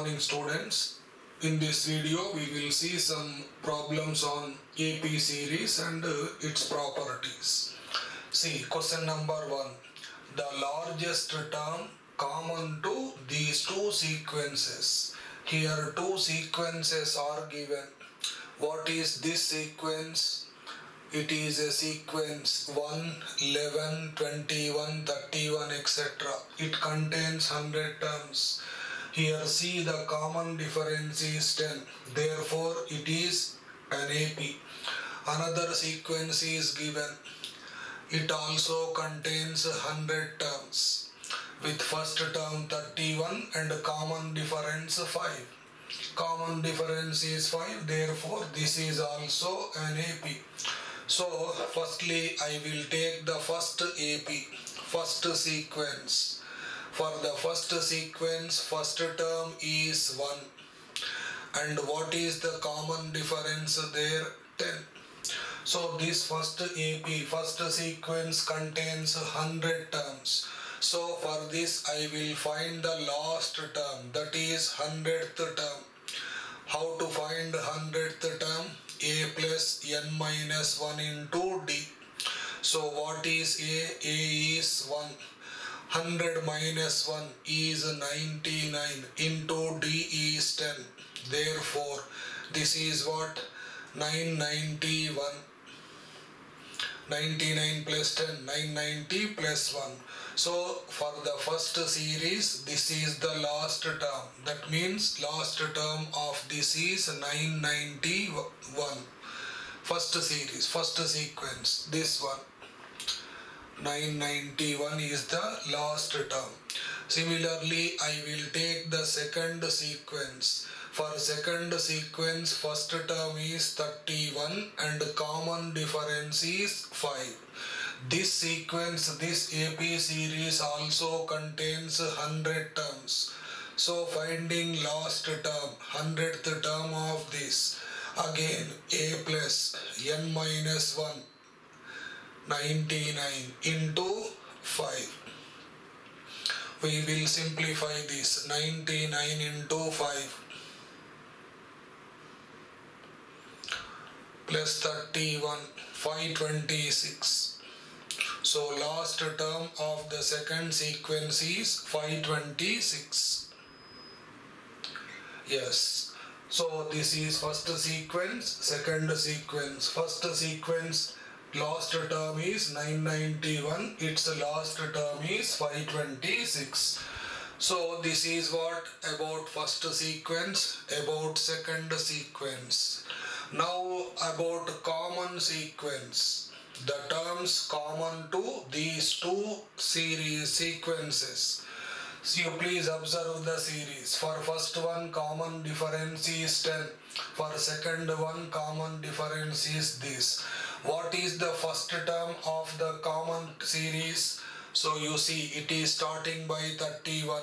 Morning students. In this video we will see some problems on AP series and uh, its properties. See question number 1. The largest term common to these two sequences. Here two sequences are given. What is this sequence? It is a sequence 1, 11, 21, 31, etc. It contains 100 terms. Here see the common difference is 10. Therefore it is an AP. Another sequence is given. It also contains 100 terms with first term 31 and common difference 5. Common difference is 5 therefore this is also an AP. So firstly I will take the first AP, first sequence. For the first sequence, first term is 1. And what is the common difference there? 10. So this first AP, first sequence contains 100 terms. So for this I will find the last term that is 100th term. How to find 100th term? A plus n minus 1 into D. So what is A? A is 1. 100 minus 1 is 99 into D is 10. Therefore, this is what? 991. 99 plus 10, 990 plus 1. So, for the first series, this is the last term. That means last term of this is 991. First series, first sequence, this one. 991 is the last term. Similarly, I will take the second sequence. For second sequence, first term is 31 and common difference is 5. This sequence, this AP series also contains 100 terms. So finding last term, 100th term of this. Again, A plus n minus 1 99 into 5. We will simplify this 99 into 5 plus 31 526. So last term of the second sequence is 526. Yes. So this is first sequence, second sequence. First sequence last term is 991 its last term is 526 so this is what about first sequence about second sequence. Now about common sequence. The terms common to these two series sequences. So you please observe the series. For first one common difference is 10 for second one common difference is this what is the first term of the common series? So you see it is starting by 31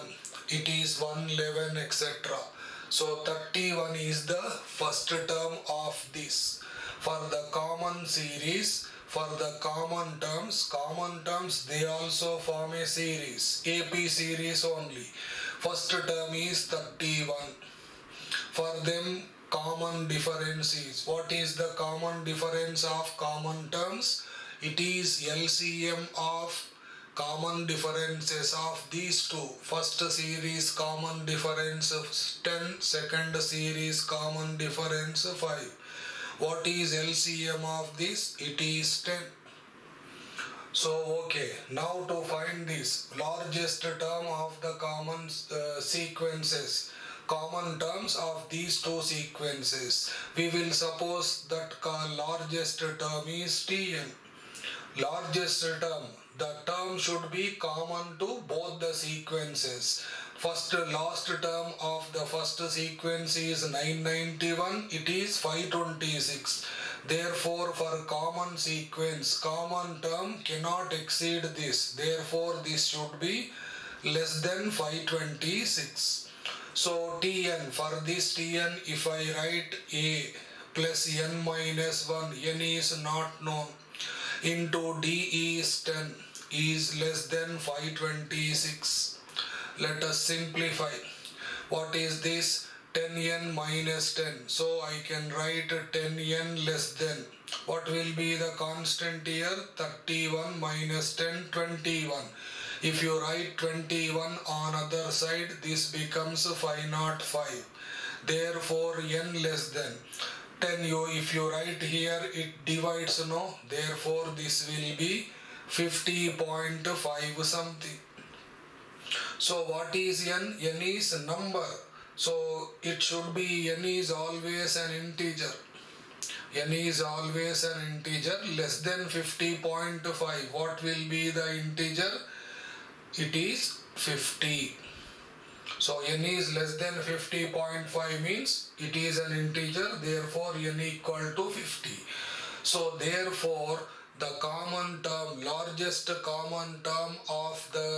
it is 111 etc so 31 is the first term of this. For the common series for the common terms common terms they also form a series ap series only. First term is 31 for them common differences. What is the common difference of common terms? It is LCM of common differences of these two. First series common difference of 10, second series common difference 5. What is LCM of this? It is 10. So okay, now to find this largest term of the common uh, sequences common terms of these two sequences. We will suppose that largest term is Tn. Largest term, the term should be common to both the sequences. First last term of the first sequence is 991, it is 526. Therefore for common sequence, common term cannot exceed this. Therefore this should be less than 526. So Tn, for this Tn, if I write A plus n minus 1, n is not known, into D is 10, is less than 526. Let us simplify. what is this? 10n minus 10 so I can write 10n less than. What will be the constant here? 31 minus 10 21 if you write 21 on other side this becomes 505 therefore n less than. 10 you if you write here it divides no? Therefore this will be 50.5 something. So what is n? N is number. So it should be n is always an integer. N is always an integer less than 50.5 what will be the integer it is 50 so n is less than 50.5 means it is an integer therefore n equal to 50 so therefore the common term largest common term of the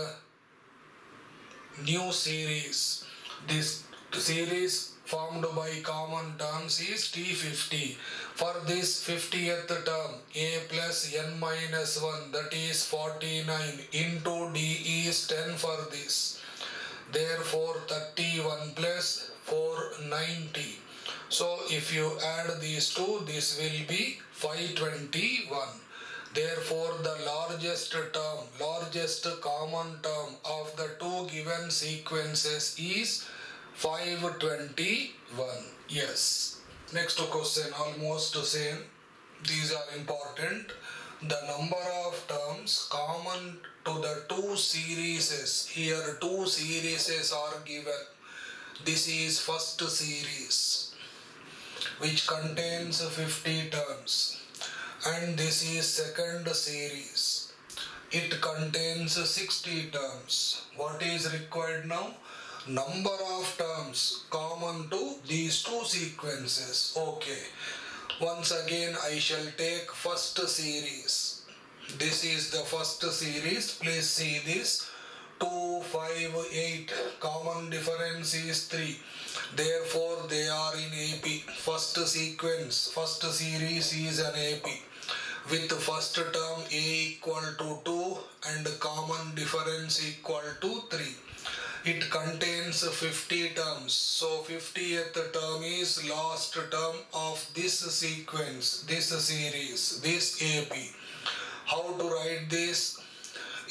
new series this series formed by common terms is T50 for this 50th term a plus n minus 1 that is 49 into d is 10 for this. Therefore 31 plus 490 so if you add these two this will be 521 therefore the largest term largest common term of the two given sequences is 521 yes. Next question almost the same. These are important. The number of terms common to the two series. Here two series are given. This is first series which contains 50 terms. And this is second series. It contains 60 terms. What is required now number of terms common to these two sequences. Okay. Once again I shall take first series. This is the first series. Please see this. 2 5 8 common difference is 3 therefore they are in AP first sequence first series is an AP with first term a equal to 2 and common difference equal to 3 it contains 50 terms. So 50th term is last term of this sequence this series this AP how to write this?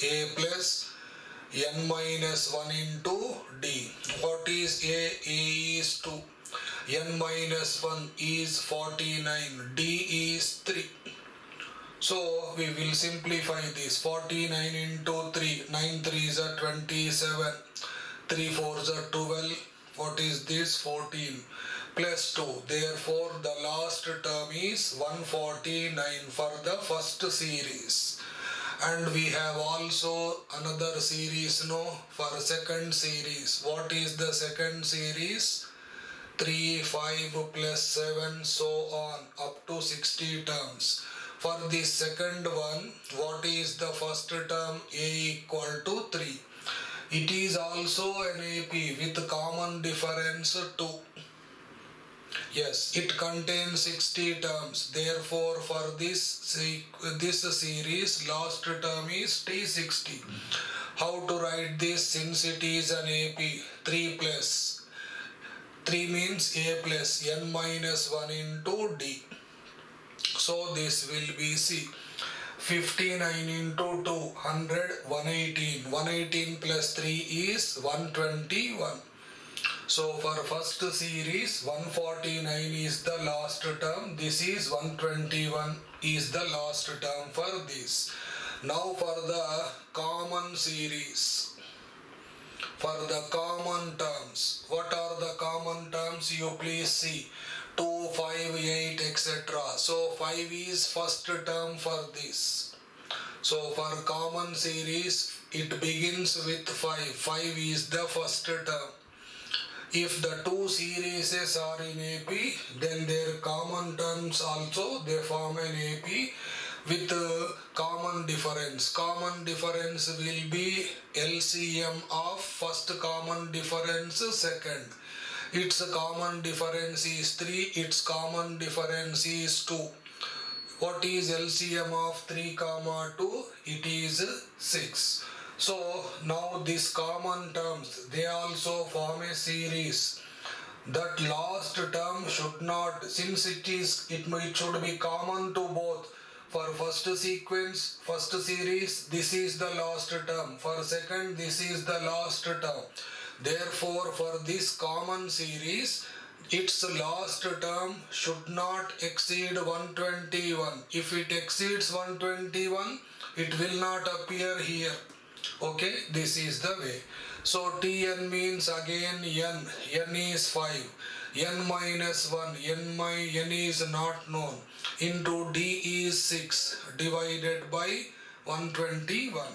A plus n minus 1 into d. What is a? A is 2 n minus 1 is 49 d is 3 so we will simplify this. 49 into 3 9 3s are 27 3 4s are 12 what is this? 14 plus 2 therefore the last term is 149 for the first series. And we have also another series no for second series. What is the second series? 3 5 plus 7 so on up to 60 terms. For this second one what is the first term? A equal to 3 it is also an AP with common difference 2 yes it contains 60 terms. Therefore for this this series last term is t60 how to write this since it is an ap 3 plus. 3 means a plus. N minus 1 into d. So this will be c 59 into 2 100 118 118 plus 3 is 121 so for first series 149 is the last term. This is 121 is the last term for this. Now for the common series. For the common terms. What are the common terms? You please see 2 5 8 etc so 5 is first term for this. So for common series it begins with 5 5 is the first term. If the two series are in AP then their common terms also they form an AP with uh, common difference. Common difference will be LCM of first common difference second its common difference is 3 its common difference is 2 what is LCM of 3 comma 2 it is 6 So now these common terms, they also form a series. That last term should not, since it is, it, it should be common to both. For first sequence, first series, this is the last term. For second, this is the last term. Therefore, for this common series, its last term should not exceed 121. If it exceeds 121, it will not appear here. Okay, this is the way. So Tn means again n. n is 5. n minus 1. n, my, n is not known. Into d is 6 divided by 121.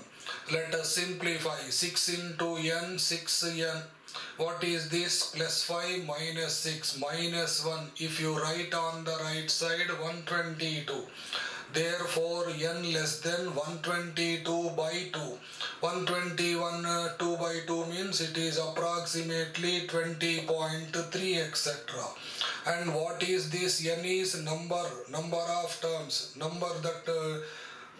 Let us simplify. 6 into n, 6n. What is this? Plus 5 minus 6 minus 1. If you write on the right side, 122. Therefore, n less than 122 by 2. 121 uh, 2 by 2 means it is approximately 20.3 etc. And what is this? n is number, number of terms, number that uh,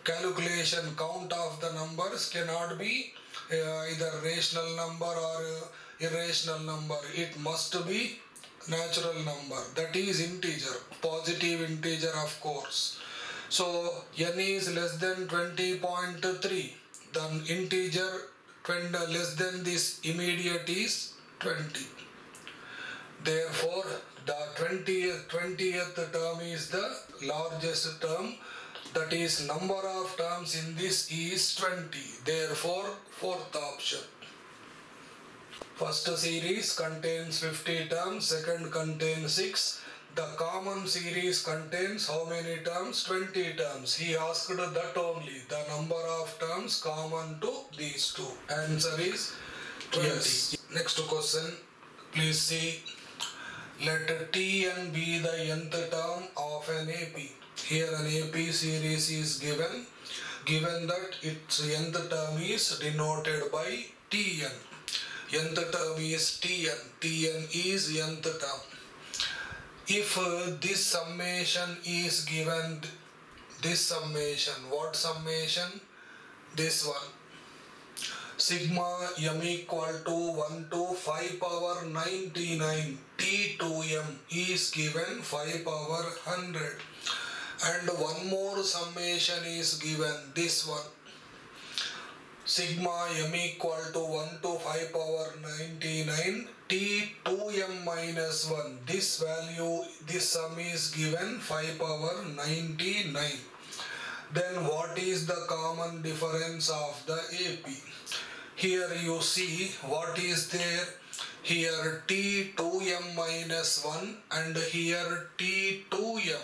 calculation, count of the numbers cannot be uh, either rational number or uh, irrational number. It must be natural number that is integer, positive integer of course. So n is less than 20.3 then integer 20 less than this immediate is 20. Therefore the 20th, 20th term is the largest term that is number of terms in this is 20. Therefore fourth option. First series contains 50 terms, second contains 6, the common series contains how many terms? 20 terms. He asked that only. The number of terms common to these two. Answer is 20. Yes. Next question. Please see. Let Tn be the nth term of an AP. Here an AP series is given. Given that its nth term is denoted by Tn. Nth term is Tn. Tn is nth term if uh, this summation is given this summation what summation this one sigma m equal to 1 to 5 power 99 t 2 m is given 5 power 100 and one more summation is given. This one. Sigma m equal to 1 to 5 power 99 t 2m minus 1 this value this sum is given 5 power 99 then what is the common difference of the AP here you see what is there. Here t 2m minus 1 and here t 2m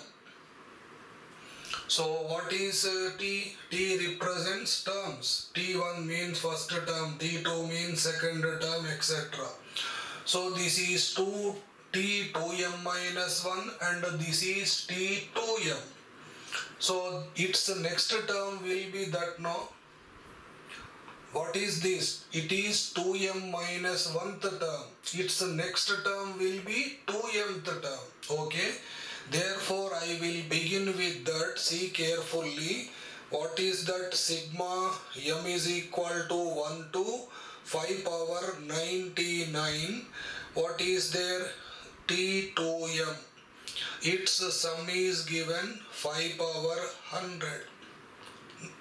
so what is uh, T? T represents terms. T1 means first term, T2 means second term, etc. So this is 2 T2m minus 1 and this is T2m. So its next term will be that no. What is this? It is 2m minus 1th term. Its next term will be 2mth term. Okay. Therefore, I will begin with that. See carefully. What is that? Sigma m is equal to 1 to 5 power 99. What is there? T2m. Its sum is given 5 power 100.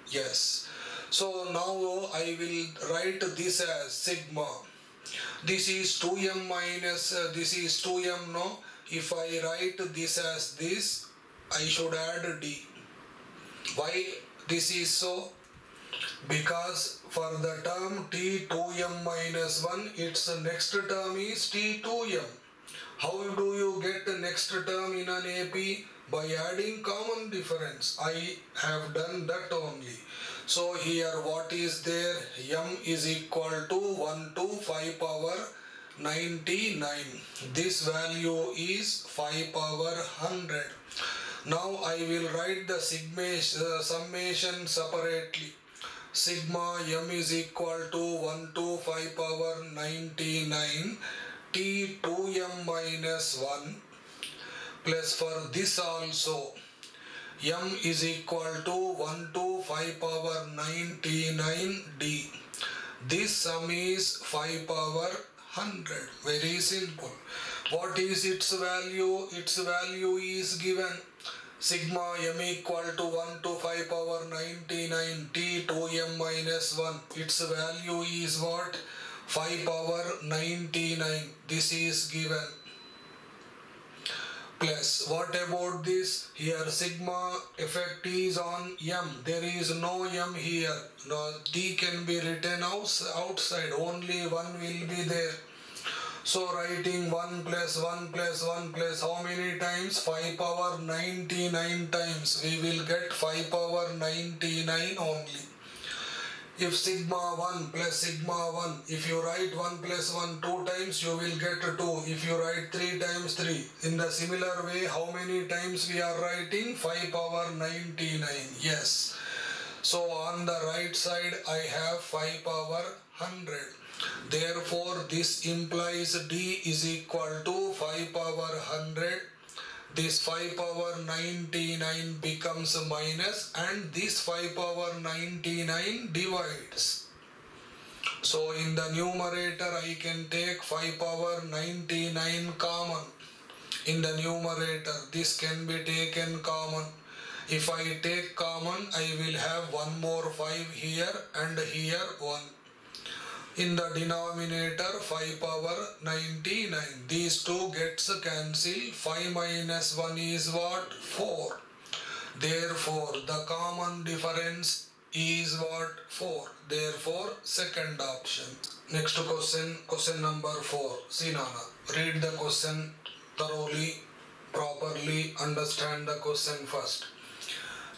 Yes. So now I will write this as sigma. This is 2m minus, uh, this is 2m no if I write this as this, I should add d. Why this is so? Because for the term t2m minus 1, its next term is t2m. How do you get the next term in an AP? By adding common difference. I have done that only. So here what is there? m is equal to 1 to 5 power 99 this value is 5 power 100 now I will write the sigma, uh, summation separately. Sigma m is equal to 1 to 5 power 99 t 2m minus 1 plus for this also m is equal to 1 to 5 power 99 d. This sum is 5 power 100. Very simple. What is its value? Its value is given sigma m equal to 1 to 5 power 99 t 2m minus 1. Its value is what? 5 power 99. This is given plus what about this here sigma effect is on m there is no m here no d can be written outside only one will be there so writing 1 plus 1 plus 1 plus how many times? 5 power 99 times. We will get 5 power 99 only. If sigma 1 plus sigma 1 if you write 1 plus 1 two times you will get 2 if you write 3 times 3 in the similar way how many times we are writing? 5 power 99 yes. So on the right side I have 5 power 100 therefore this implies D is equal to 5 power 100 this 5 power 99 becomes minus and this 5 power 99 divides. So in the numerator I can take 5 power 99 common. In the numerator this can be taken common. If I take common I will have one more 5 here and here 1 in the denominator 5 power 99 these two gets cancelled. 5 minus 1 is what? 4 therefore the common difference is what? 4 therefore second option. Next question question number 4 See sinana read the question thoroughly properly understand the question first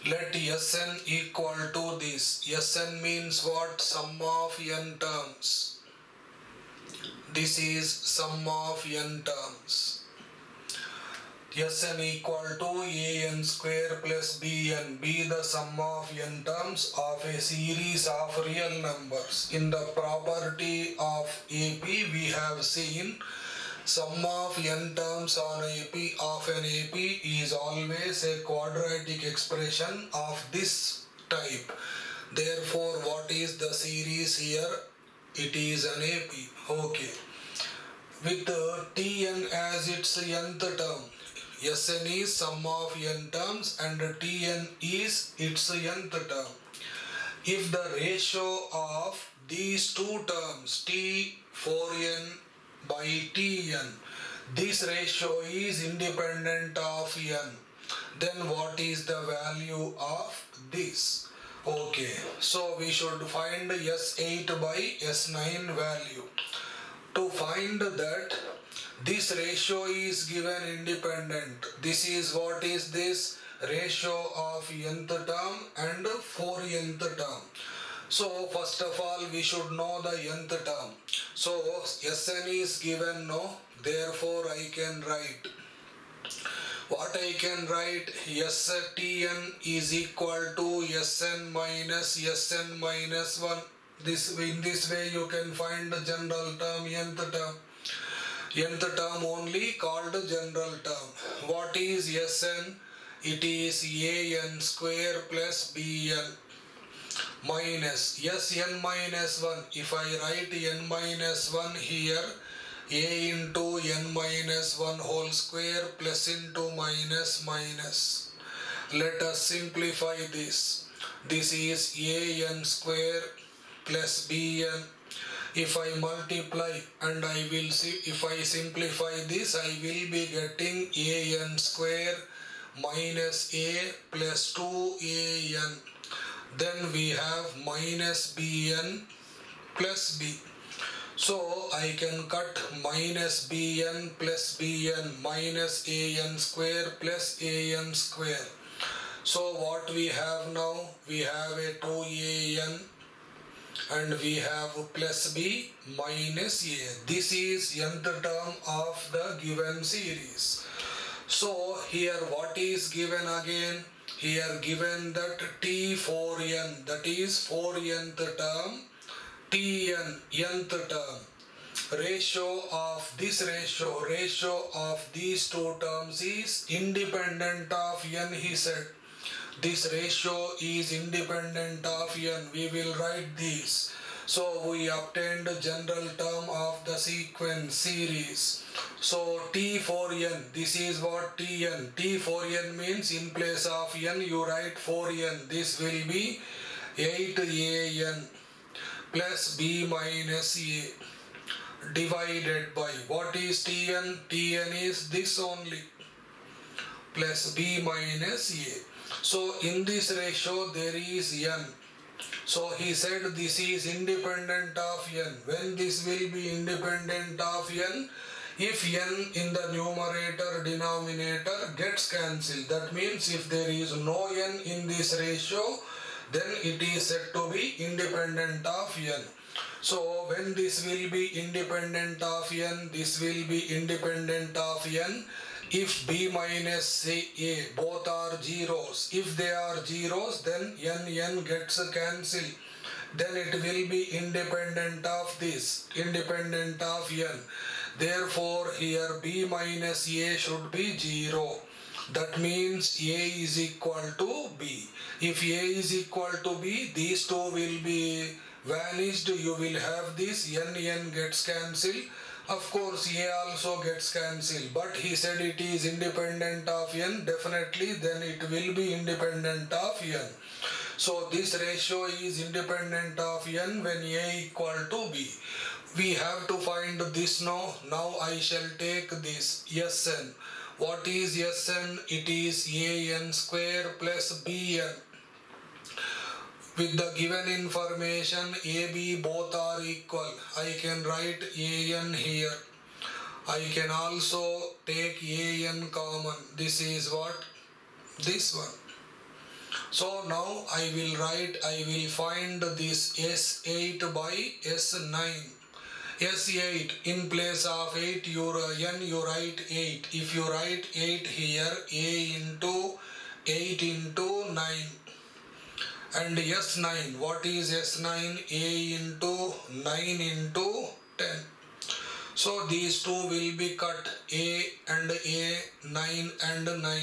let Sn equal to this. Sn means what? Sum of n terms. This is sum of n terms. Sn equal to an square plus bn. Be the sum of n terms of a series of real numbers. In the property of AP we have seen sum of n terms on AP of an AP is always a quadratic expression of this type. Therefore, what is the series here? It is an AP. Okay. With Tn as its nth term, Sn is sum of n terms and Tn is its nth term. If the ratio of these two terms T 4n by Tn. This ratio is independent of n. Then what is the value of this? Okay, so we should find S8 by S9 value. To find that this ratio is given independent. This is what is this ratio of nth term and 4 nth term. So first of all we should know the nth term. So Sn is given no? Therefore I can write. What I can write? Stn is equal to Sn minus Sn minus 1 this in this way you can find the general term nth term. Nth term only called general term. What is Sn it is an square plus bn minus Sn minus 1 if I write n minus 1 here a into n minus 1 whole square plus into minus minus. Let us simplify this. This is an square plus bn if I multiply and I will see if I simplify this I will be getting an square minus a plus 2an then we have minus bn plus b. So I can cut minus bn plus bn minus an square plus an square. So what we have now? We have a 2an and we have plus b minus a. This is nth term of the given series. So here what is given again here given that T4n that is 4nth term Tn nth term. Ratio of this ratio ratio of these two terms is independent of n he said. This ratio is independent of n. We will write this So we obtained general term of the sequence series. So T4n, this is what Tn. T4n means in place of n you write 4n. This will be 8an plus b minus a divided by what is Tn? Tn is this only plus b minus a. So in this ratio there is n. So he said this is independent of n. When this will be independent of n? If n in the numerator denominator gets cancelled. That means if there is no n in this ratio then it is said to be independent of n. So when this will be independent of n, this will be independent of n if b minus c a both are zeros. If they are zeros then n n gets cancelled. Then it will be independent of this independent of n. Therefore here b minus a should be 0 that means a is equal to b. If a is equal to b these two will be vanished. You will have this. N n gets cancelled of course a also gets cancelled but he said it is independent of n. Definitely then it will be independent of n. So this ratio is independent of n when a equal to b. We have to find this now. Now i shall take this. Sn what is sn it is an square plus bn with the given information AB both are equal. I can write AN here. I can also take AN common. This is what? This one. So now I will write, I will find this S8 by S9. S8 in place of 8 you n you write 8. If you write 8 here A into 8 into 9 and S9 what is S9 A into 9 into 10 so these two will be cut A and A 9 and 9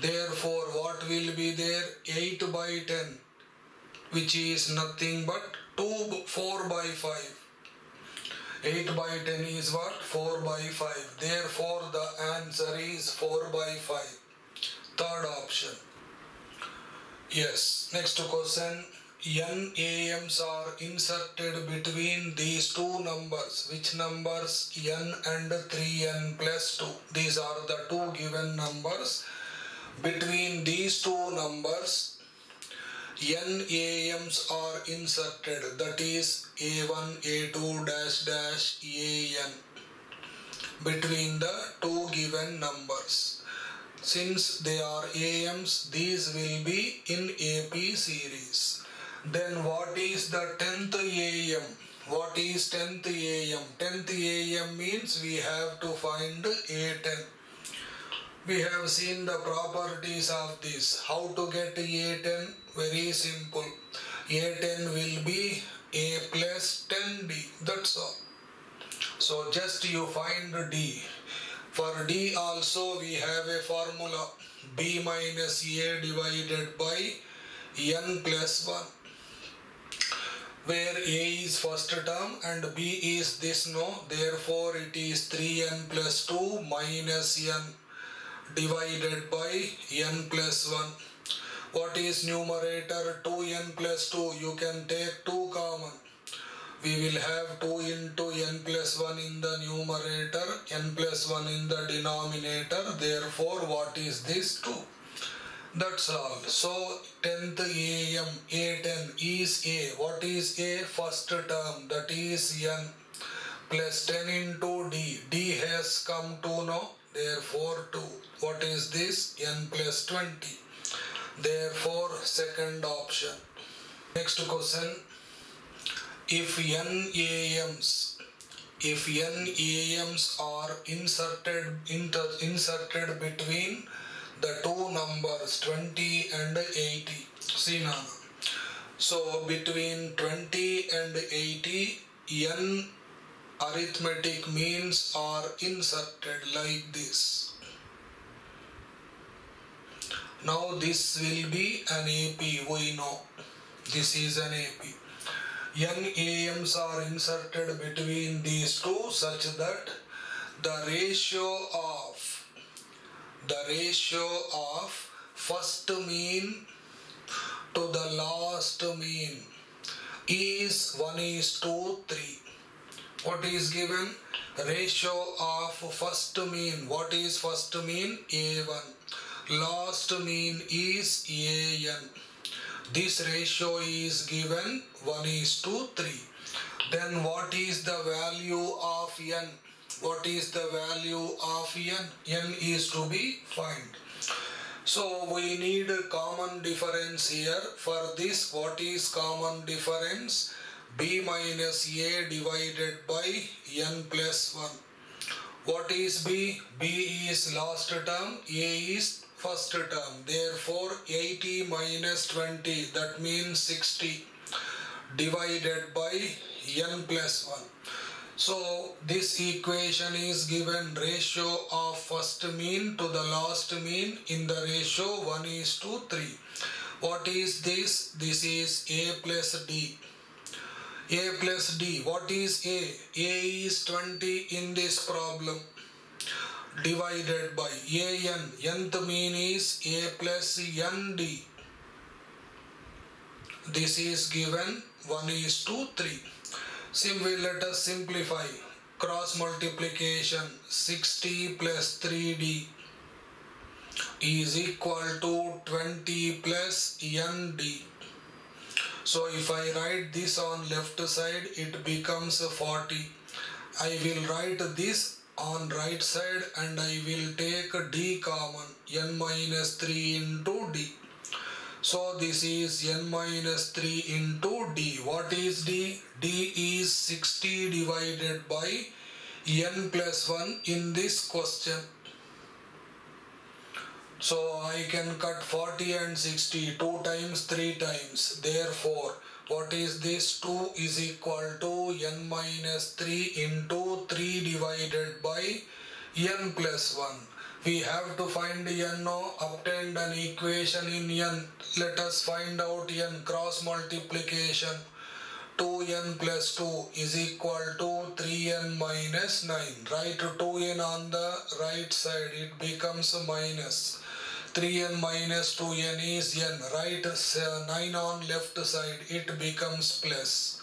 therefore what will be there? 8 by 10 which is nothing but 2 4 by 5 8 by 10 is what? 4 by 5 therefore the answer is 4 by 5 third option Yes. Next question. N AMs are inserted between these two numbers. Which numbers? N and 3N plus 2. These are the two given numbers. Between these two numbers, N AMs are inserted. That is A1, A2 dash dash AN. Between the two given numbers since they are AMs these will be in AP series. Then what is the 10th AM what is 10th AM 10th AM means we have to find A10 we have seen the properties of this. How to get A10 very simple. A10 will be A plus 10D that's all. So just you find D for D also we have a formula. B minus A divided by N plus 1 where A is first term and B is this no? Therefore it is 3N plus 2 minus N divided by N plus 1 what is numerator? 2n plus 2 you can take 2 common we will have 2 into n plus 1 in the numerator, n plus 1 in the denominator. Therefore, what is this 2? That's all. So, 10th AM, A10 is A. What is A? First term, that is n plus 10 into D. D has come to know, therefore 2. What is this? n plus 20. Therefore, second option. Next question if NAMs if NAMs are inserted inter, inserted between the two numbers 20 and 80 see now. So between 20 and 80 n arithmetic means are inserted like this. Now this will be an AP we know. This is an AP n AMs are inserted between these two such that the ratio of the ratio of first mean to the last mean is 1 is to 3. What is given? Ratio of first mean. What is first mean? A1. Last mean is AN. This ratio is given 1 is to 3. Then what is the value of n? What is the value of n? n is to be found. So we need a common difference here. For this, what is common difference? b minus a divided by n plus 1. What is b? b is last term, a is first term. Therefore, 80 minus 20, that means 60 divided by n plus 1. So this equation is given ratio of first mean to the last mean in the ratio 1 is to 3. What is this? This is a plus d. a plus d. What is a? a is 20 in this problem divided by an. nth mean is a plus nd. This is given 1 is to 3. Simply let us simplify. Cross multiplication 60 plus 3d is equal to 20 plus nd. So if I write this on left side it becomes 40. I will write this on right side and I will take d common n minus 3 into d. So this is n minus 3 into d. What is d? d is 60 divided by n plus 1 in this question. So I can cut 40 and 60 2 times 3 times. Therefore what is this 2 is equal to n minus 3 into 3 divided by n plus 1 we have to find n now obtained an equation in n. Let us find out n cross multiplication. 2n plus 2 is equal to 3n minus 9 write 2n on the right side it becomes minus. 3n minus 2n is n. Write uh, 9 on left side it becomes plus.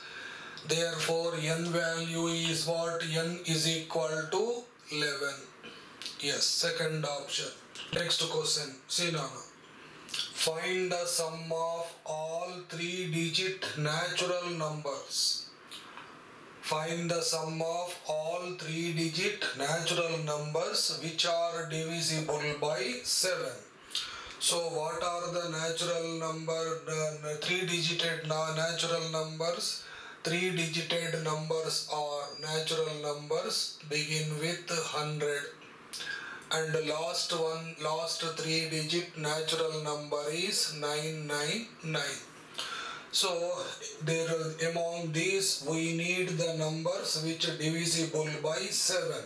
Therefore n value is what? n is equal to 11 Yes, second option. Next question. See now. Find the sum of all three digit natural numbers. Find the sum of all three digit natural numbers which are divisible by 7. So what are the natural number, uh, three digited natural numbers? Three digited numbers are natural numbers begin with 100 and last one last three digit natural number is 999 so there among these we need the numbers which are divisible by 7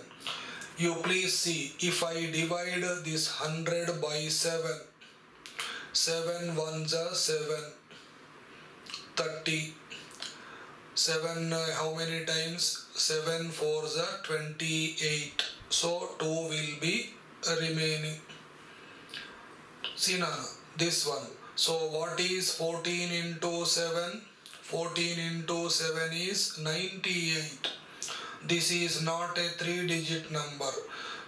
you please see if i divide this 100 by 7 7 ones are 7 30 7 uh, how many times? 7 fours are 28 so 2 will be remaining. See now this one. So what is 14 into 7 14 into 7 is 98 this is not a three digit number.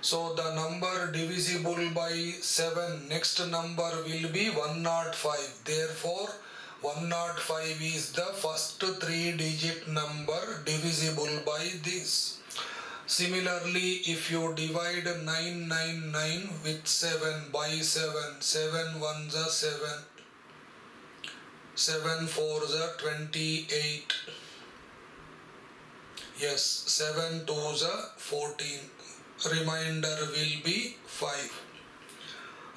So the number divisible by 7 next number will be 105 therefore 105 is the first three digit number divisible by this Similarly, if you divide 999 with 7 by 7, 7 ones are 7, 7 fours are 28. Yes, 7 twos are 14. Remainder will be 5.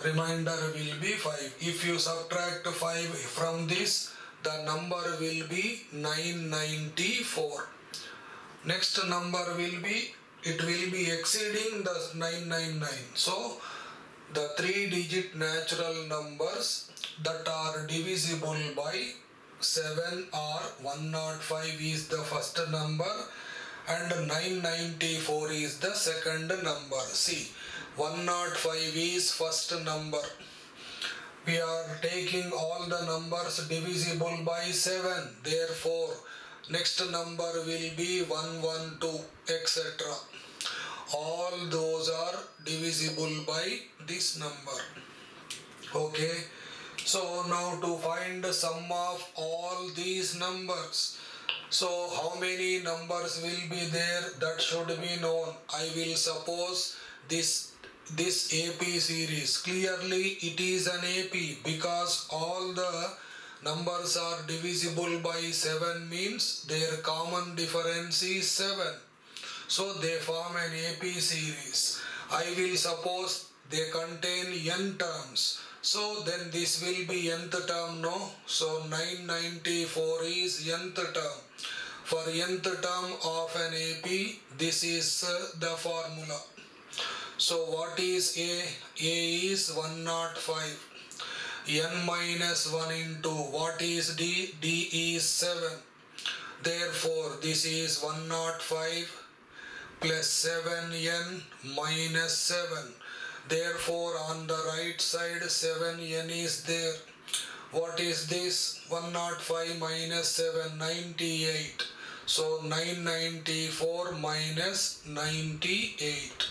Remainder will be 5. If you subtract 5 from this, the number will be 994 next number will be it will be exceeding the 999 so the three digit natural numbers that are divisible by 7 or 105 is the first number and 994 is the second number. See, 105 is first number. We are taking all the numbers divisible by 7. Therefore, next number will be 112 etc. All those are divisible by this number. Okay. So now to find the sum of all these numbers. So how many numbers will be there that should be known. I will suppose this this AP series. Clearly it is an AP because all the numbers are divisible by 7 means their common difference is 7. So they form an AP series. I will suppose they contain n terms. So then this will be nth term, no? So 994 is nth term. For nth term of an AP, this is uh, the formula. So what is A? A is 105. N minus 1 into what is D? D is 7. Therefore this is 105 plus 7n minus 7 Therefore, on the right side, 7n is there. What is this? 105 minus 7, 98. So, 994 minus 98.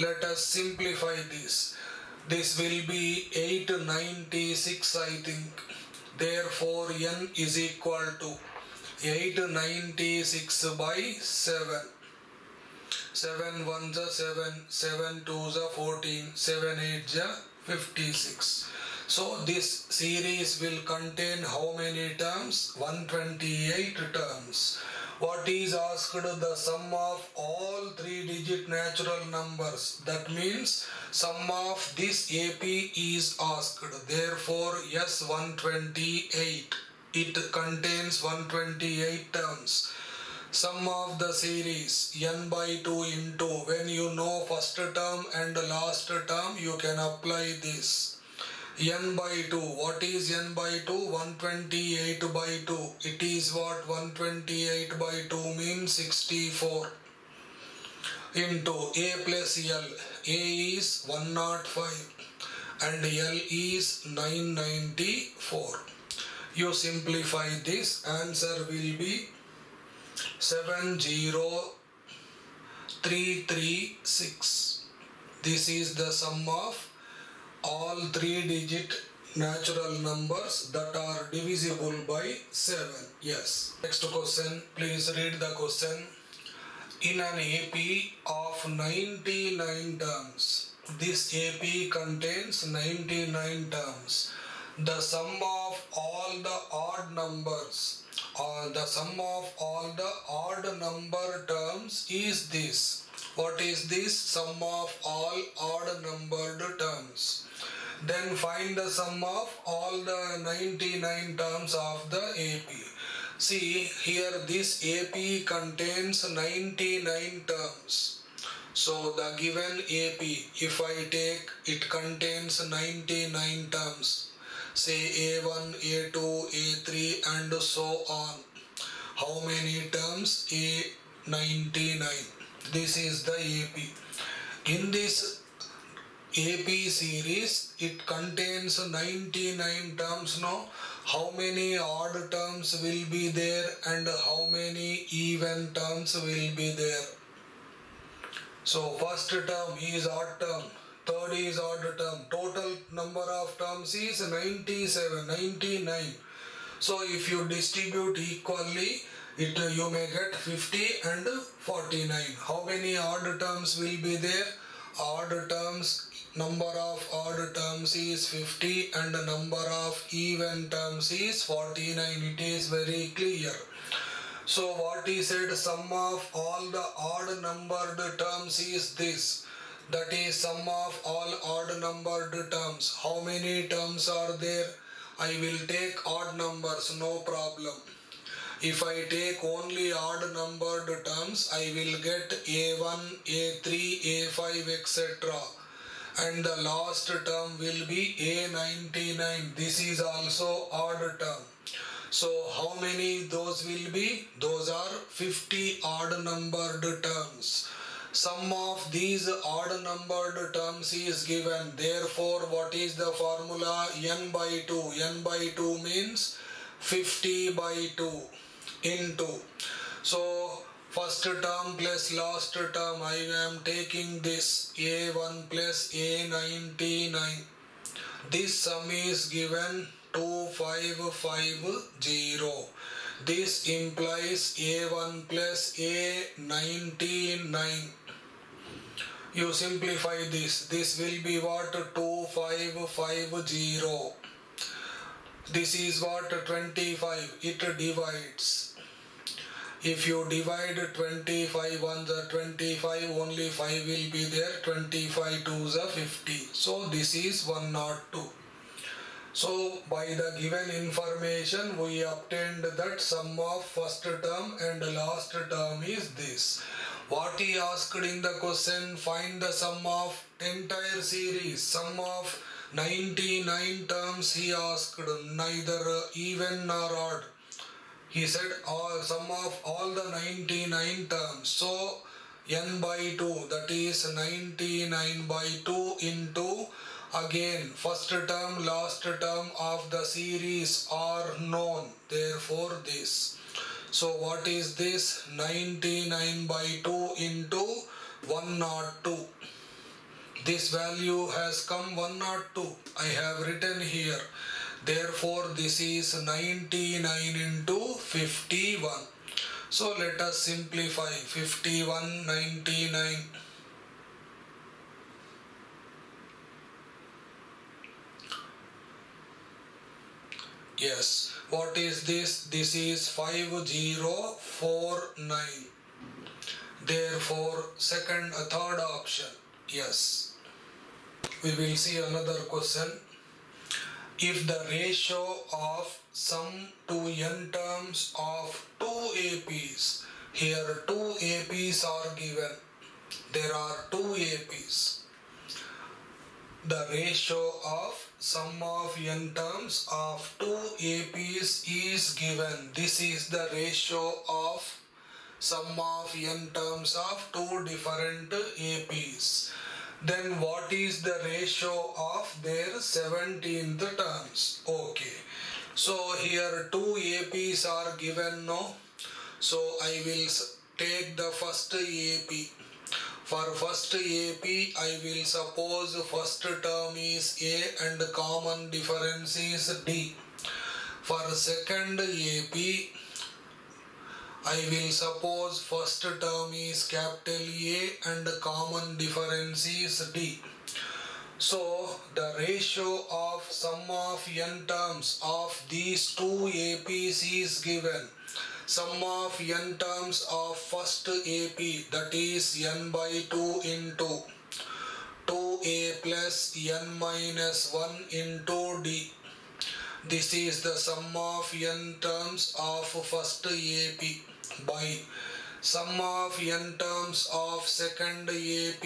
Let us simplify this. This will be 896, I think. Therefore, n is equal to 896 by 7. 7 1 is 7, 7 2 is 14, 7 8 is 56. So this series will contain how many terms? 128 terms. What is asked? The sum of all three digit natural numbers. That means sum of this AP is asked. Therefore yes, 128. It contains 128 terms sum of the series n by 2 into when you know first term and last term you can apply this. N by 2 what is n by 2 128 by 2 it is what? 128 by 2 means 64 into a plus l. A is 105 and l is 994 you simplify this. Answer will be 70336 this is the sum of all three digit natural numbers that are divisible by 7 yes. Next question. Please read the question. In an AP of 99 terms this AP contains 99 terms. The sum of all the odd numbers uh, the sum of all the odd number terms is this. What is this? Sum of all odd numbered terms. Then find the sum of all the 99 terms of the AP. See here this AP contains 99 terms. So the given AP if I take it contains 99 terms say A1, A2, A3 and so on. How many terms? A99. This is the AP. In this AP series, it contains 99 terms now. How many odd terms will be there and how many even terms will be there? So first term is odd term third is odd term. Total number of terms is 97 99 so if you distribute equally it you may get 50 and 49 how many odd terms will be there? Odd terms number of odd terms is 50 and number of even terms is 49 it is very clear. So what he said sum of all the odd numbered terms is this that is sum of all odd numbered terms. How many terms are there? I will take odd numbers, no problem. If I take only odd numbered terms, I will get A1, A3, A5, etc. And the last term will be A99. This is also odd term. So how many those will be? Those are 50 odd numbered terms. Sum of these odd numbered terms is given. Therefore, what is the formula? n by 2. n by 2 means 50 by 2 into. So first term plus last term I am taking this a1 plus a99. This sum is given 2550. This implies a1 plus a99. You simplify this. This will be what 2550. This is what 25. It divides. If you divide 25 on the 25, only 5 will be there. 25 to the 50. So this is 102. So by the given information we obtained that sum of first term and last term is this. What he asked in the question find the sum of entire series sum of 99 terms he asked neither even nor odd. He said all sum of all the 99 terms. So n by 2 that is 99 by 2 into Again, first term, last term of the series are known. Therefore, this. So, what is this? 99 by 2 into 102. This value has come 102. I have written here. Therefore, this is 99 into 51. So, let us simplify 51, 99. Yes. What is this? This is 5049. Therefore, second, third option. Yes. We will see another question. If the ratio of sum to n terms of two APs, here two APs are given. There are two APs. The ratio of sum of n terms of two APs is given. This is the ratio of sum of n terms of two different APs. Then what is the ratio of their 17th terms? Okay. So here two APs are given no. So I will take the first AP for first AP, I will suppose first term is A and common difference is D. For second AP, I will suppose first term is capital A and common difference is D. So the ratio of sum of n terms of these two APs is given sum of n terms of first AP that is n by 2 into 2a plus n minus 1 into d. This is the sum of n terms of first AP by sum of n terms of second AP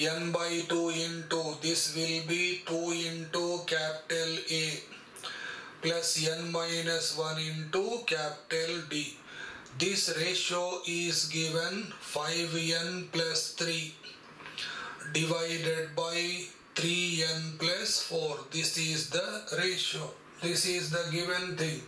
n by 2 into this will be 2 into capital A plus n minus 1 into capital D. This ratio is given 5n plus 3 divided by 3n plus 4. This is the ratio. This is the given thing.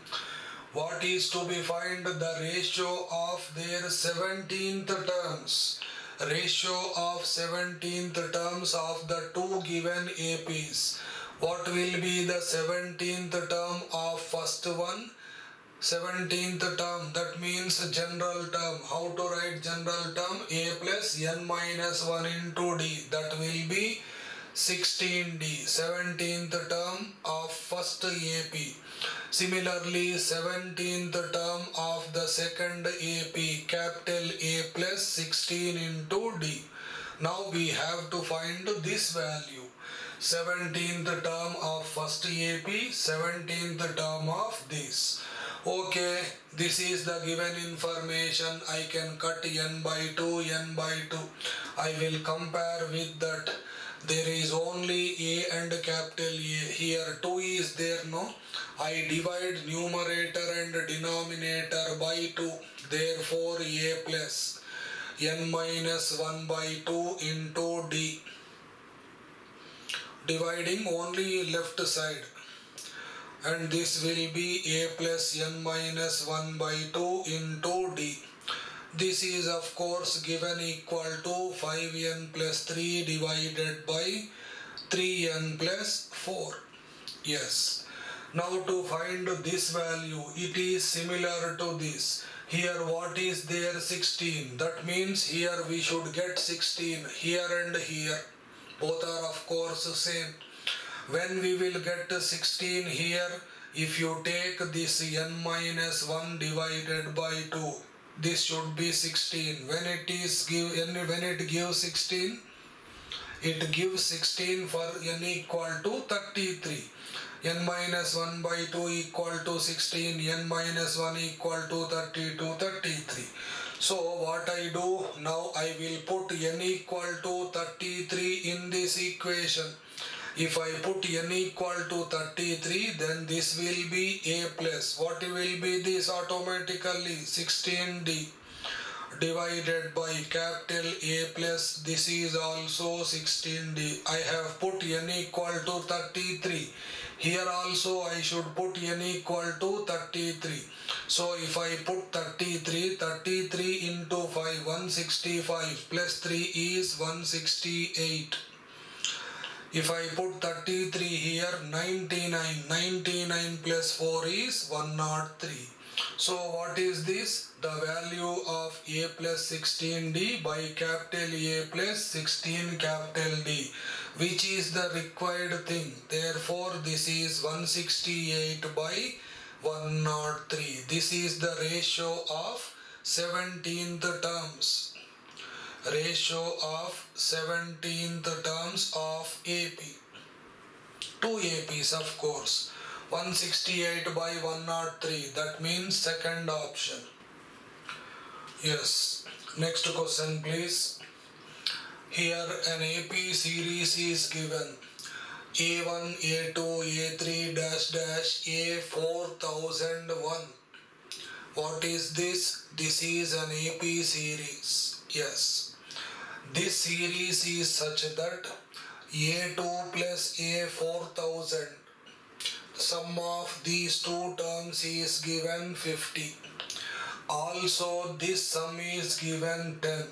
What is to be find the ratio of their 17th terms? Ratio of 17th terms of the two given APs what will be the 17th term of first one? 17th term that means general term. How to write general term? A plus n minus 1 into d. That will be 16d 17th term of first ap similarly 17th term of the second ap capital a plus 16 into d. Now we have to find this value 17th term of first AP, 17th term of this. Okay, this is the given information. I can cut n by 2, n by 2. I will compare with that. there is only a and capital a here 2 is there no i divide numerator and denominator by 2 therefore a plus n minus 1 by 2 into d dividing only left side. And this will be a plus n minus 1 by 2 into d. This is of course given equal to 5n plus 3 divided by 3n plus 4 yes. Now to find this value it is similar to this. Here what is there? 16 that means here we should get 16 here and here both are of course same. When we will get 16 here if you take this n minus 1 divided by 2 this should be 16 when it is give when it gives 16 it gives 16 for n equal to 33 n minus 1 by 2 equal to 16 n minus 1 equal to 32 33 so what I do now I will put n equal to 33 in this equation. If I put n equal to 33 then this will be a plus. What will be this automatically? 16d divided by capital A plus this is also 16d I have put n equal to 33 here also I should put n equal to 33 so if I put 33 33 into 5 165 plus 3 is 168 if I put 33 here 99 99 plus 4 is 103 so what is this? The value of a plus 16d by capital A plus 16 capital D which is the required thing therefore this is 168 by 103 this is the ratio of 17th terms ratio of 17th terms of AP. Two APs of course. 168 by 103 that means second option. Yes. Next question please. Here an AP series is given. A1, A2, A3 dash dash A4001. What is this? This is an AP series. Yes. This series is such that A2 plus A4000 sum of these two terms is given 50. Also this sum is given 10.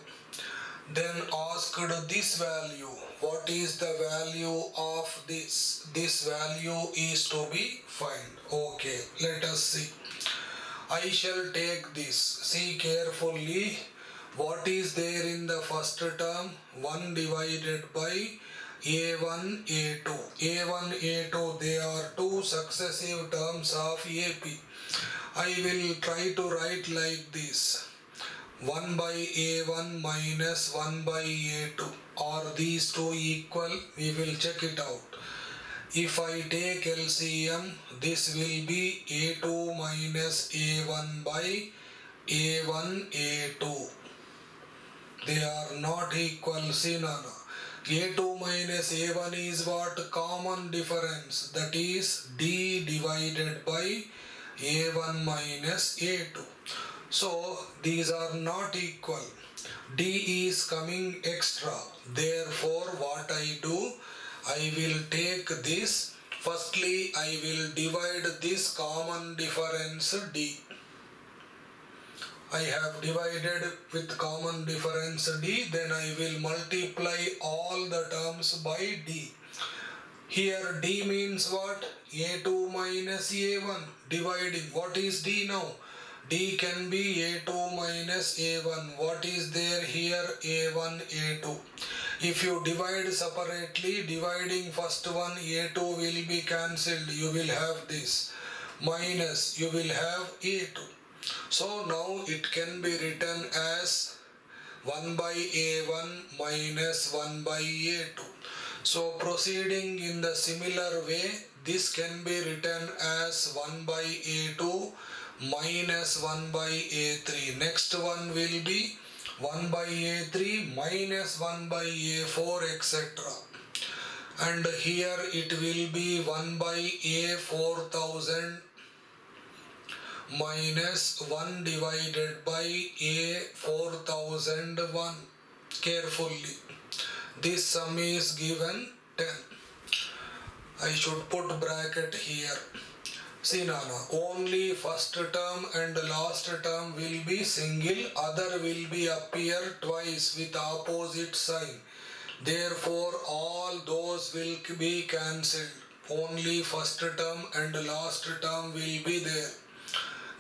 Then asked this value. What is the value of this? This value is to be find. Okay, let us see. I shall take this. See carefully what is there in the first term 1 divided by a1 a2 a1 a2 they are two successive terms of ap i will try to write like this 1 by a1 minus 1 by a2 are these two equal? We will check it out. If i take lcm this will be a2 minus a1 by a1 a2 they are not equal see nana. A2 minus a1 is what? Common difference. That is d divided by a1 minus a2 so these are not equal d is coming extra therefore what i do i will take this firstly i will divide this common difference d I have divided with common difference d then I will multiply all the terms by d. Here d means what? a2 minus a1 dividing. What is d now? D can be a2 minus a1. What is there here? a1 a2. If you divide separately, dividing first one a2 will be cancelled. You will have this minus you will have a2 so now it can be written as 1 by a1 minus 1 by a2. So proceeding in the similar way, this can be written as 1 by a2 minus 1 by a3. Next one will be 1 by a3 minus 1 by a4 etc. and here it will be 1 by a 4000 minus 1 divided by a 4001 carefully this sum is given 10 I should put bracket here see Nana only first term and last term will be single other will be appear twice with opposite sign. Therefore all those will be cancelled. Only first term and last term will be there.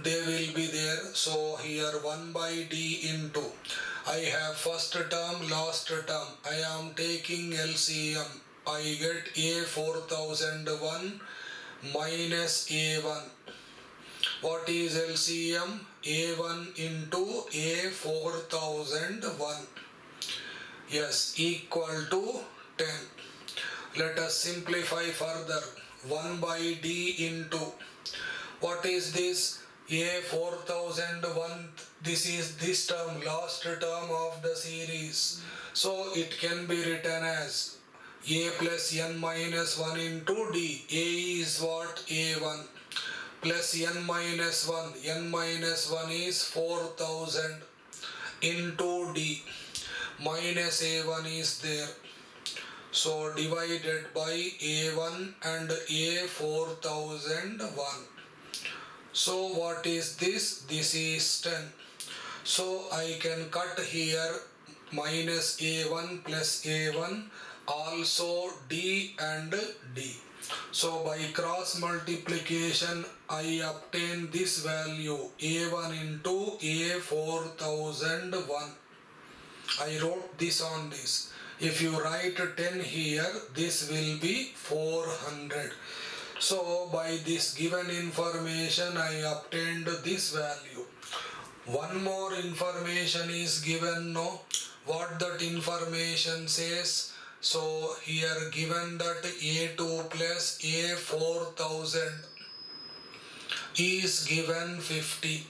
They will be there. So here 1 by d into. I have first term last term. I am taking LCM I get a 4001 minus a1 what is LCM a1 into a 4001 yes equal to 10 let us simplify further. 1 by d into. What is this? A 4001 this is this term last term of the series. So it can be written as a plus n minus 1 into d. A is what? A1 plus n minus 1 n minus 1 is 4000 into d. Minus a1 is there. So divided by a1 and a 4001 so what is this? This is 10 so i can cut here. Minus a1 plus a1 also d and d. So by cross multiplication i obtain this value a1 into a 4001 i wrote this on this. If you write 10 here this will be 400 so by this given information I obtained this value. One more information is given no? What that information says. So here given that A2 plus A4000 is given 50.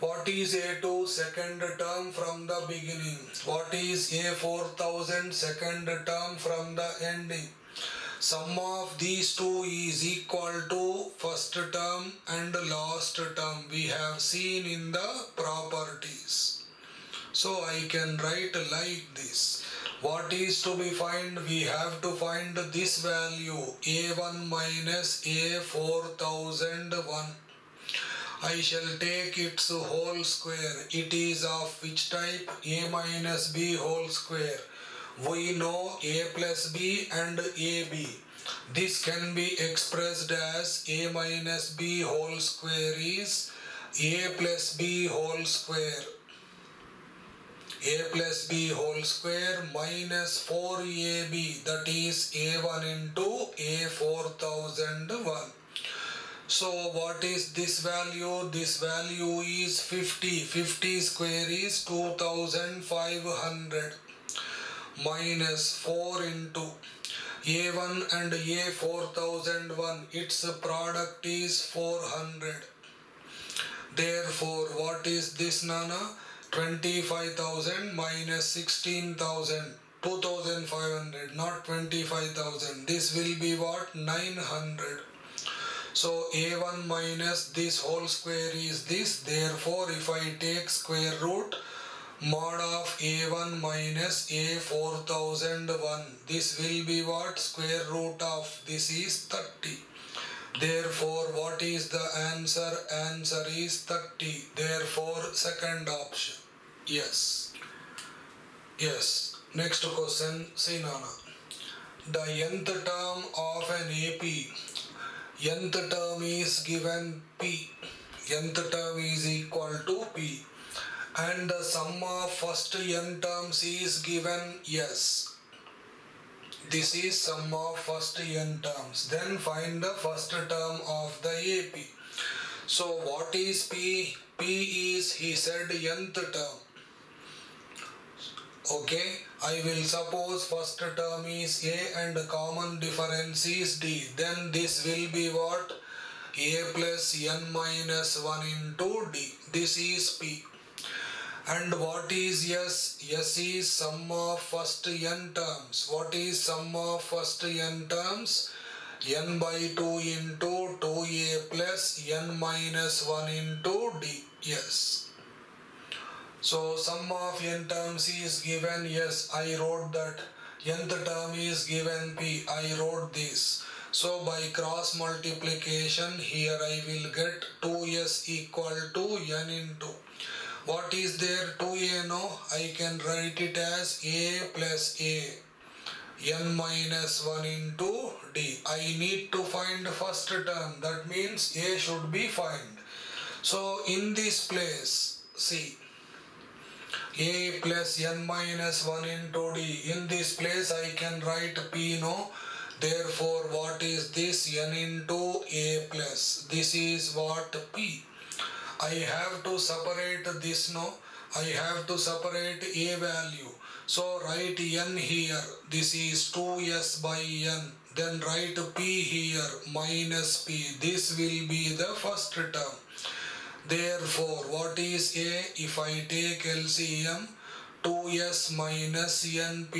What is A2 second term from the beginning? What is A4000 second term from the ending? sum of these two is equal to first term and last term we have seen in the properties so i can write like this what is to be find we have to find this value a1 minus a4001 I shall take its whole square. It is of which type? A minus B whole square. We know a plus b and ab this can be expressed as a minus b whole square is a plus b whole square a plus b whole square minus 4ab that is a1 into a4001 so what is this value? This value is 50 50 square is 2500 minus 4 into A1 and A4001 its product is 400 therefore what is this Nana 25,000 minus 16,000 2500 not 25,000 this will be what? 900 so a1 minus this whole square is this. Therefore if I take square root mod of a1 minus a4001 this will be what? Square root of this is 30 therefore what is the answer? Answer is 30 therefore second option. Yes. Yes. Next question. See nana. The nth term of an ap nth term is given p. Nth term is equal to p. And the sum of first n terms is given yes this is sum of first n terms then find the first term of the ap so what is p? P is he said nth term. Okay i will suppose first term is a and common difference is d. Then this will be what? A plus n minus 1 into d. This is p And what is S? S is sum of first n terms. What is sum of first n terms? n by 2 into 2a plus n minus 1 into d. Yes. So sum of n terms is given. Yes, I wrote that. nth term is given p. I wrote this. So by cross multiplication here I will get 2s equal to n into what is there 2a no I can write it as a plus a n minus 1 into d. I need to find first term that means a should be find. So in this place see a plus n minus 1 into d in this place I can write p no Therefore, what is this? n into a plus. This is what p. I have to separate this no. I have to separate a value. So write n here. This is 2s by n. Then write p here minus p. This will be the first term. Therefore, what is a? If I take LCM, 2s minus np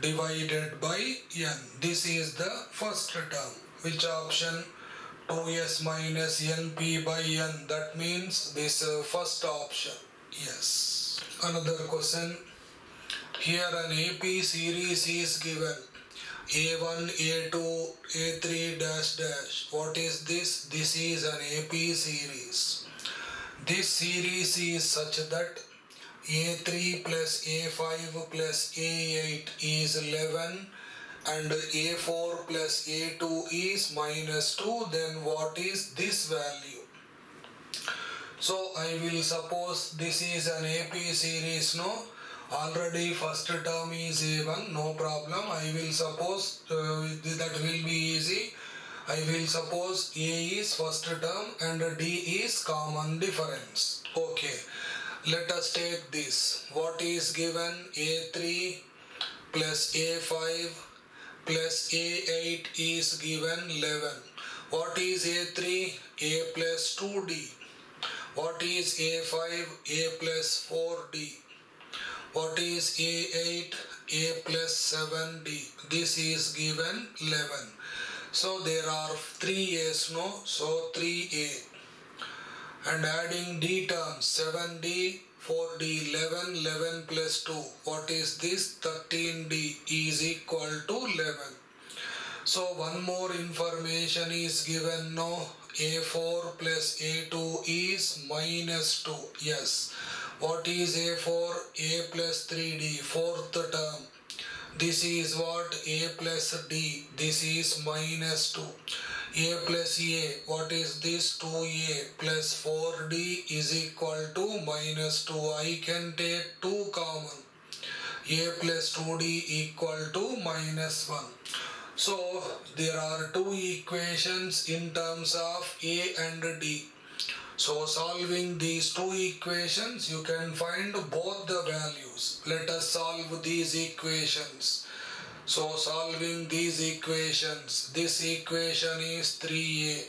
divided by n. This is the first term. Which option? 2s minus np by n. That means this uh, first option. Yes. Another question. Here an AP series is given. A1, A2, A3 dash dash. What is this? This is an AP series. This series is such that a3 plus A5 plus A8 is 11 and A4 plus A2 is minus 2 then what is this value? So I will suppose this is an AP series no already first term is A1 no problem I will suppose uh, that will be easy I will suppose A is first term and D is common difference okay let us take this. What is given? A3 plus A5 plus A8 is given 11. What is A3? A plus 2D. What is A5? A plus 4D. What is A8? A plus 7D. This is given 11. So there are 3 A's no? So 3A and adding d terms 7d 4d 11 11 plus 2 what is this? 13d is equal to 11 so one more information is given. No a4 plus a2 is minus 2 yes. What is a4 a plus 3d fourth term. This is what? A plus d. This is minus 2 a plus a. What is this 2a plus 4d is equal to minus 2 I can take 2 common. A plus 2d equal to minus 1 so there are two equations in terms of a and d. So solving these two equations you can find both the values. Let us solve these equations so solving these equations, this equation is 3a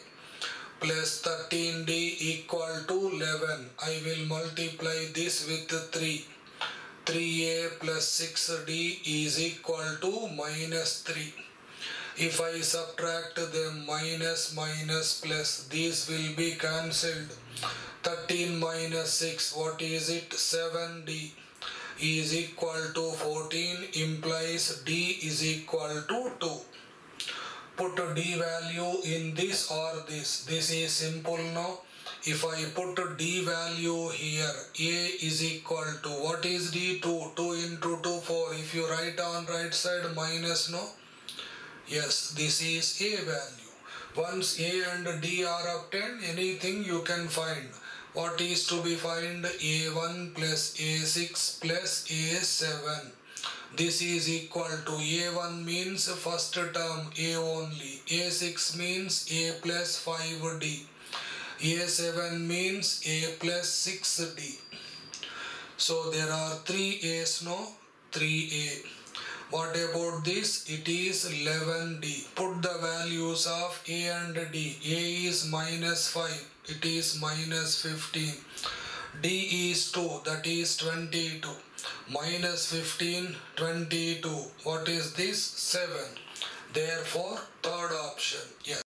plus 13d equal to 11. I will multiply this with 3. 3a plus 6d is equal to minus 3. If I subtract them minus minus plus, these will be cancelled. 13 minus 6, what is it? 7d is equal to 14 implies d is equal to 2 put d value in this or this. This is simple now if I put d value here a is equal to what is d? 2 2 into 2 4 if you write on right side minus no? Yes this is a value. Once a and d are obtained anything you can find what is to be find a1 plus a6 plus a7 this is equal to a1 means first term a only. A6 means a plus 5d a7 means a plus 6d so there are three a's no? 3a what about this? It is 11d put the values of a and d. A is minus 5 it is minus 15 D is 2 that is 22 minus 15 22 what is this? 7 therefore third option. Yes